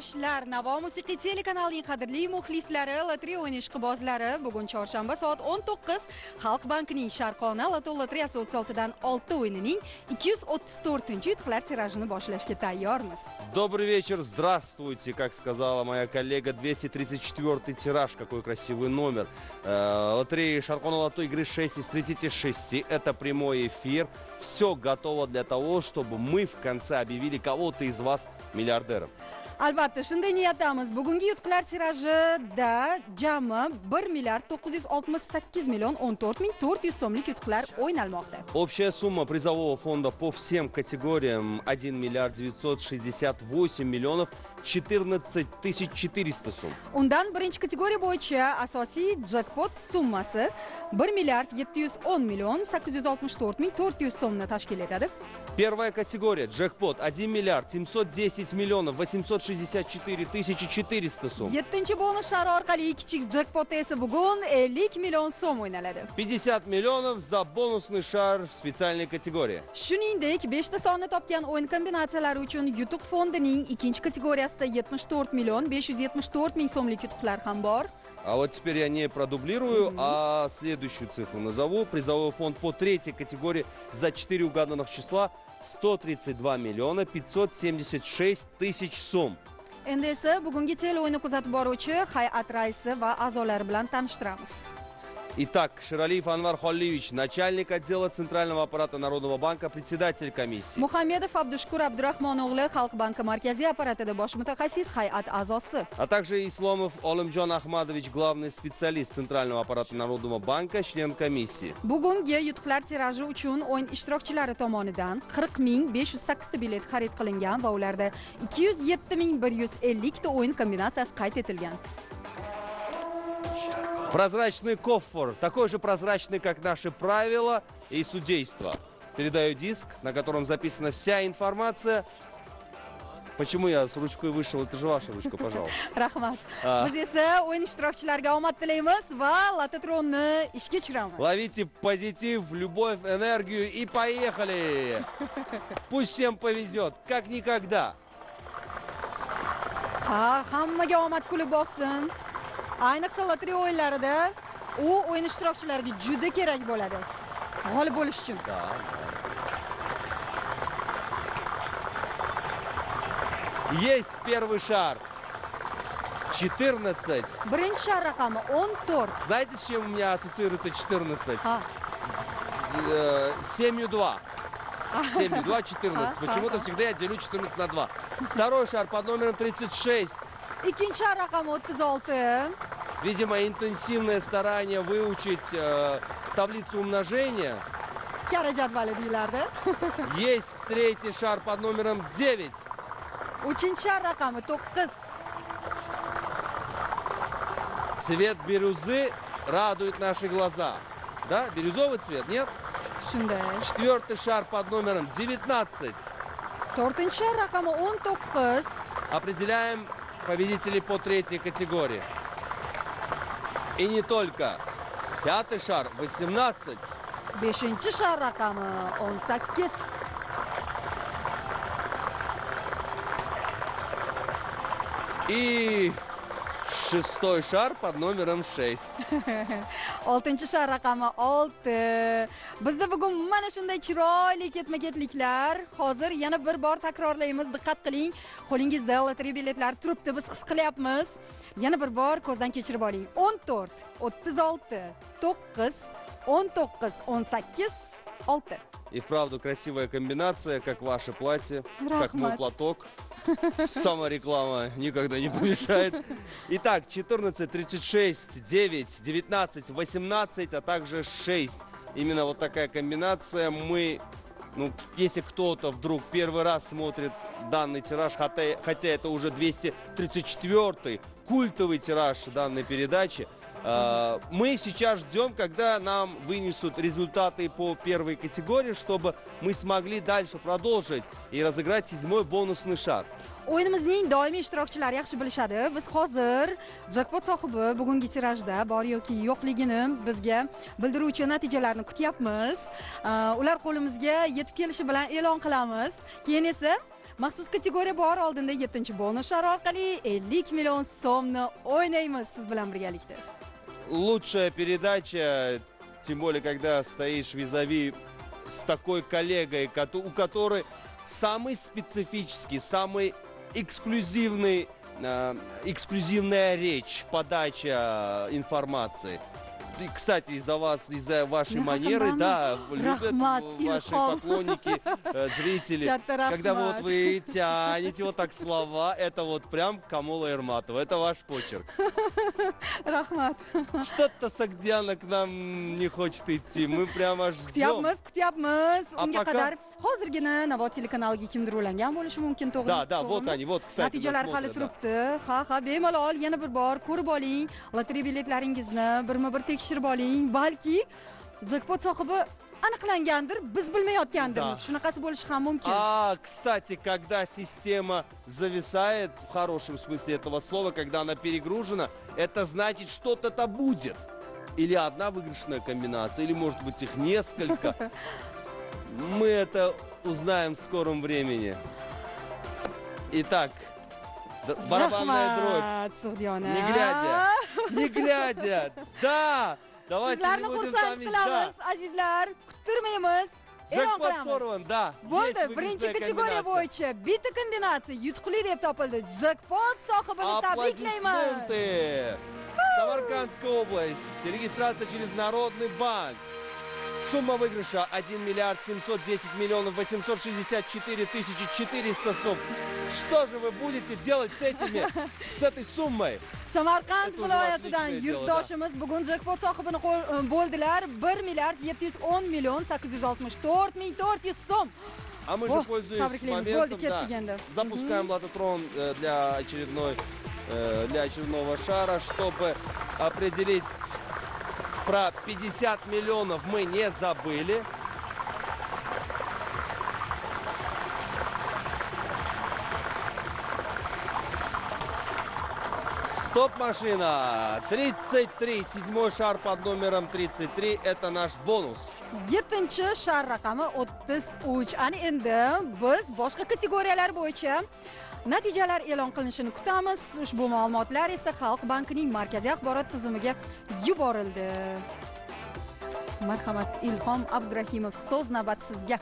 qarindoshlar navo musiqiy telekanalining qadrli muxlislari lotereya o'yin ishqibozlari bugun chorshanba soat 19 xalq bankining sharqona loto lotereyasi 36 dan 6 o'yinining 234 yutuqlar tirajini boshlashga tayyormiz Добрый вечер, здравствуйте, как сказала моя коллега, 234 тираж, какой красивый номер. Э, лотереи Шаркона Лото игры 6 из 36, это прямой эфир. Все готово для того, чтобы мы в конце объявили кого-то из вас миллиардером. Albatta shunday niyatdamiz. Bugungi yutuqlar tirajida jami bir milliard 968 million 14 ming 400 so'mlik yutuqlar o'ynalmoqda. Общая сумма призового фонда по всем категориям один миллиард 968 миллионов 14 тысяч 400 сумм. undan birinchi kategoriya bo'yicha asosiy jekpot summasi 1 milliard 710 million 864 ming 400 so'mni tashkil etadi Первая категория джекпот 1 миллиард 710 миллионов 864 тысячи 400 сумм. yettinchi bonus shari orqali kichik jekpotda esa bugun 50 million so'm o'ynaladi 50 миллионов за бонусный шар в специальной категории. shuningdek 5 ta sonni topgan o'yin kombinatsiyalari uchun yutuq fondining ikkinchi kategoriyasida 74 million 574 ming so'mlik yutuqlar ham bor А вот теперь я не продублирую, а следующую цифру назову. Призовой фонд по третьей категории за 4 угаданных числа 132 миллиона 576 тысяч endi esa bugungi tele o'yini kuzatib boruvchi hay'at raisi va a'zolari bilan tanishtiramiz Итак, Ширалиев Анвар Холливич, начальник отдела Центрального аппарата Народного банка, председатель комиссии. Мухаммедов Абдушкур Абдурахман Оглы, Халкбанка Маркази, аппарата Дебош Мутахасис, Хайат Азосы. А также Исломов Олымджон Ахмадович, главный специалист Центрального аппарата Народного банка, член комиссии. Бугунге ютклар тиражи учун ойн иштирокчилары томонидан 40580 билет xarid qilingan ва уларда 207150 ta ойн комбинациясы кайт etilgan. Прозрачный кофр, такой же прозрачный, как наши правила и судейство. Передаю диск, на котором записана вся информация. Почему я с ручкой вышел? Это же ваша ручка, пожалуйста. rahmat А. biz esa o'yin ishtirokchilariga omad tilaymiz va ishga tushiramiz Ловите позитив, любовь, энергию и поехали! Пусть всем повезет, как никогда. ha hammaga omad kulib boqsin ayniqsa lotereya o'yinlarida u o'yin ishtirokchilariga juda kerak bo'ladi g'olib bo'lish uchun Есть первый шар. 14. birinchi shar raqami 14 Знаете, с чем у меня ассоциируется 14? ha Э, 7 2. 7 2, 14. Ага. Почему-то всегда я делю 14 на 2. Второй шар под номером 36. ikkinchi shar raqami 36 Видимо, интенсивное старание выучить э, таблицу умножения. Есть третий шар под номером 9. uchinchi shar raqami 9 Цвет бирюзы радует наши глаза. Да? Бирюзовый цвет, нет? Четвертый шар под номером 19. to'rtinchi shar raqami 19 Определяем победителей по третьей категории. И не только. Пятый шар 18. beshinchi shar raqami 18 И шестой шар под номером 6. oltinchi shar raqami 6 bizda bugun mana shunday chiroyli ketma ketliklar hozir yana bir bor takrorlaymiz diqqat qiling qo'lingizda lotereya biletlari turibdi biz his qilyapmiz yana bir bor ko'zdan kechirib oling 14 36 9 19 18 6 И вправду красивая комбинация, как ваше платье, как мой Рахмат. платок. Самореклама никогда не помешает. Итак, 14, 36, 9, 19, 18, а также 6. Именно вот такая комбинация. Мы, ну, если кто-то вдруг первый раз смотрит данный тираж, хотя, хотя это уже 234-й культовый тираж данной передачи, Э, мы сейчас ждем, когда нам вынесут результаты по первой категории, чтобы мы смогли дальше продолжить и разыграть седьмой бонусный шар. o'yinimizning doimiy ishtirokchilari yaxshi bilishadi. Biz hozir jakpot sohibi bugungi tirajda bor yoki yo'qligini bizga bildiruvchi natijalarni kutyapmiz. Э, ular qo'limizga yetib kelishi bilan e'lon qilamiz. Keyin esa maxsus kategoriya bor oldinda yettinchi bonus shar orqali 50 million so'mni o'ynaymiz siz bilan birgalikda. Лучшая передача, тем более, когда стоишь визави с такой коллегой, у которой самый специфический, самый эксклюзивный, э, эксклюзивная речь, подача информации. И, кстати, из-за вас, из-за вашей манеры, да, любят Рахмат, ваши поклонники, э, зрители. Когда вот вы тянете вот так слова, это вот прям Камола Эрматова, это ваш почерк. rahmat Что-то Сагдиана к нам не хочет идти, мы прям аж ждем. kutyapmiz kutyapmiz unga пока- qadar hozirgina navo telekanaliga kimdir ulangan bo'lishi mumkin to'g'rimi Да, да, вот они, вот, кстати, natijalar hali turibdi ha ha bemalol yana bir bor ko'rib oling lotereya biletlaringizni birma bir tekshirib oling balki jekpot sohibi aniqlangandir biz bilmayotgandirmiz shunaqasi bo'lishi ham mumkin А, кстати, когда система зависает, в хорошем смысле этого слова, когда она перегружена, это значит, что-то-то будет. Или одна выигрышная комбинация, или, может быть, их несколько. Мы это узнаем в скором времени. Итак, барабанная дробь. Не глядя. Не глядя. Да! Давайте не sizlarni будем xursand томить. qilamiz Да. azizlar kuttirmaymiz e'lon Джекпот qilamiz сорван, да. bo'ldi Есть birinchi выигрышная kategoriya комбинация. bo'yicha bitta kombinatsiya yutuqli deb topildi sohibini Аплодисменты! Самаркандская область. Регистрация через Народный банк. Сумма выигрыша 1 миллиард 710 миллионов 864 тысячи 400 сум. Что же вы будете делать с этими, с этой суммой? samarqand viloyatidan yurtdoshimiz bugun jekpot sohibini bo'ldilar 1 milliard 710 million 864 ming 400 so'm А мы же, bo'ldi моментом, да, запускаем лототрон э, для очередной э, для очередного шара, чтобы определить про 50 миллионов мы не забыли. Стоп-машина! 33, седьмой шар под номером 33, это наш бонус. yettinchi shar raqami 33 ana endi biz boshqa kategoriyalar natijalar e'lon qilinishini kutamiz ushbu ma'lumotlar esa xalq bankining markaziy axborot tizimiga yuborildi marhamat ilhom abdurahimov so'z navbat sizga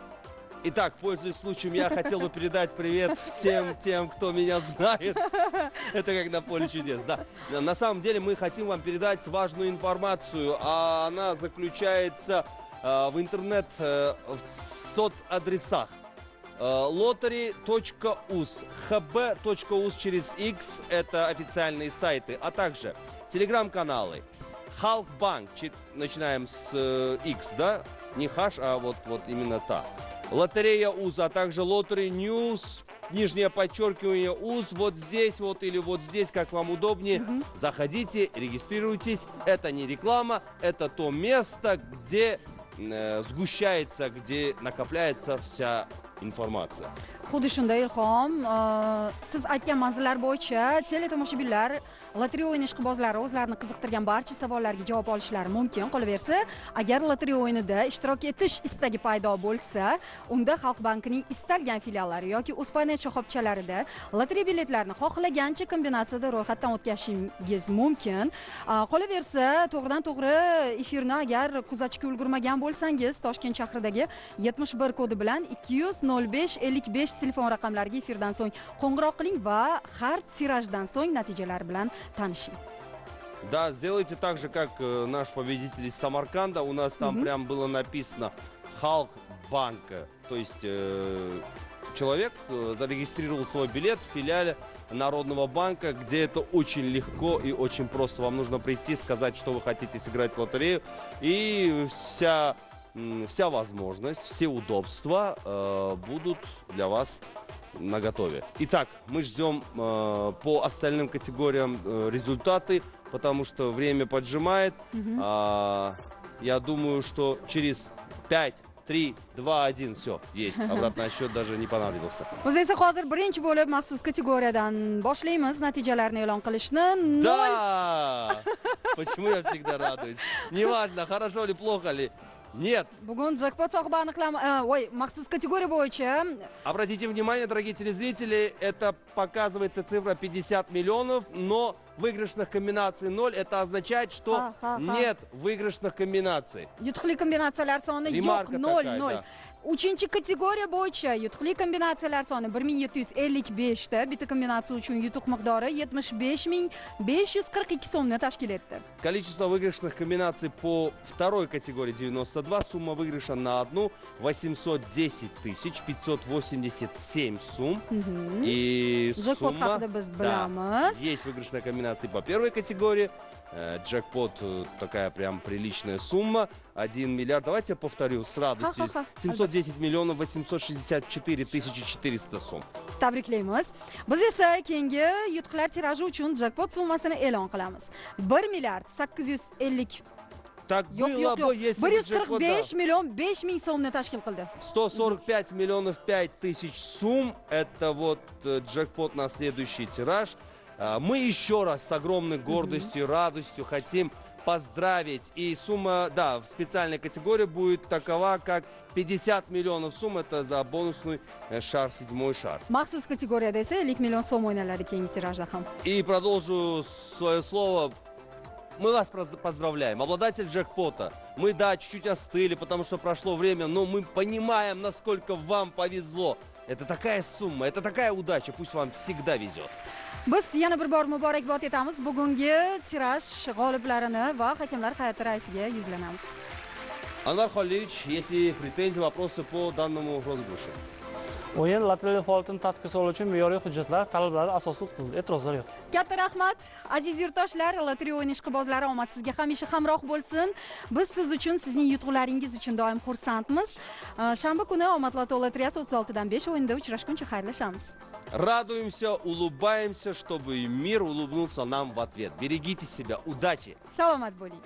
Итак, пользуясь случаем, я хотел бы передать привет всем тем, кто меня знает. Это как на поле чудес, да. На самом деле мы хотим вам передать важную информацию, а она заключается э, в интернет, э, в соцадресах. Lottery.uz, hb.uz через X – это официальные сайты, а также телеграм-каналы, Халкбанк, чи- начинаем с э, X, да? Не хаш, а вот, вот именно та. Лотерея УЗ, а также Lottery News, нижнее подчеркивание УЗ, вот здесь вот или вот здесь, как вам удобнее. Заходите, регистрируйтесь. Это не реклама, это то место, где э, сгущается, где накопляется вся informatsiya xuddi shunday ilhom э, siz aytgan manzillar bo'yicha teletomoshabinlar lotereya o'yini ishqibozlari o'zlarini qiziqtirgan barcha savollarga javob olishlari mumkin. Qolaversa agar lotereya o'yinida ishtirok etish istagi paydo bo'lsa unda xalq bankining istalgan filiallari yoki o'zpaynet shoxobchalarida lotereya biletlarini xohlagancha kombinatsiyada ro'yxatdan o'tkazishingiz mumkin. Qolaversa to'g'ridan to'g'ri efirni agar kuzatishga ulgurmagan bo'lsangiz toshkent shahridagi 71 kodi bilan 200 05 55 telefon raqamlariga efirdan so'ng qo'ng'iroq qiling va har tirajdan so'ng natijalar bilan tanishing Да, сделайте так же, как э, наш победитель из Самарканда. У нас там прям было написано Халк банка. То есть э, человек э, зарегистрировал свой билет в филиале Народного банка, где это очень легко и очень просто. Вам нужно прийти, сказать, что вы хотите сыграть в лотерею. И вся, вся возможность, все удобства э, будут для вас на готове. Итак, мы ждем э, по остальным категориям э, результаты, потому что время поджимает. Мгм. А, я думаю, что через 5, 3, 2, 1, все, есть. Обратный отсчет даже не понадобился. o'zi esa hozir birinchi bo'lib maxsus kategoriyadan boshlaymiz natijalarni e'lon qilishni Да! Почему я всегда радуюсь? Неважно, хорошо ли, плохо ли. Нет. bugun jakpot sohibi aniqlama voy maxsus kategoriya bo'yicha Обратите внимание, дорогие телезрители, это показывается цифра 50 миллионов, но выигрышных комбинаций 0. Это означает, что Ха, ха, ха. нет выигрышных комбинаций. yutuqli kombinatsiyalar soni yo'q Remarka nol такая, nol да. Uchinchi kategoriya bo'yicha yutuqli kombinatsiyalar soni bir ming yetti yuz ellik beshta bitta kombinatsiya uchun yutuq miqdori yetmish besh ming besh yuz qirq ikki so'mni tashkil etdi. Количество выигрышных комбинаций по второй категории 92, сумма выигрыша на одну 810 тысяч 587 сумм. И сумма... Да, есть выигрышная комбинация по первой категории. Э, Джекпот э, такая прям приличная сумма. 1 миллиард. Давайте я повторю с радостью. Ха-ха-ха. 710 миллионов 864 тысячи 400 сумм. tabriklaymiz biz esa keyingi yutuqlar tiraji uchun jakpot summasini e'lon qilamiz bir milliard sakkiz yuz ellik Так yo'q было yo'q бы, yo'q если bir бы yuz qirq джекпот... да. besh million besh ming so'mni tashkil qildi 145 миллионов 5 тысяч сумм. Это вот э, джекпот на следующий тираж. А, Мы еще раз с огромной гордостью, радостью хотим поздравить. И сумма, да, в специальной категории будет такова, как 50 миллионов сумм. Это за бонусный э, шар, седьмой шар. maxsus kategoriyada esa ellik million so'm o'ynaladi keyingi tirajda ham И продолжу свое слово. Мы вас поздравляем. Обладатель джекпота. Мы, да, чуть-чуть остыли, потому что прошло время, но мы понимаем, насколько вам повезло. Это такая сумма, это такая удача. Пусть вам всегда везет. biz yana bir bor muborakbod etamiz bugungi tiraj g'oliblarini va hakamlar hay'ati raisiga yuzlanamiz Анвар Халилович, если претензии, вопросы по данному розыгрышу. O'yin lotereya faoliyatini tartibga solish uchun me'yoriy hujjatlar talablari asosida o'tkazildi e'tirozlar yo'q katta rahmat aziz yurtdoshlar lotereya o'yin ishqibozlari omad sizga hamisha hamroh bo'lsin biz siz uchun sizning yutuqlaringiz uchun doim xursandmiz shanba kuni omad loto lotereyasi o'ttiz oltidan besh o'yinda uchrashguncha xayrlashamiz Радуемся, улыбаемся, чтобы и мир улыбнулся нам в ответ. Берегите себя. Удачи! salomat bo'ling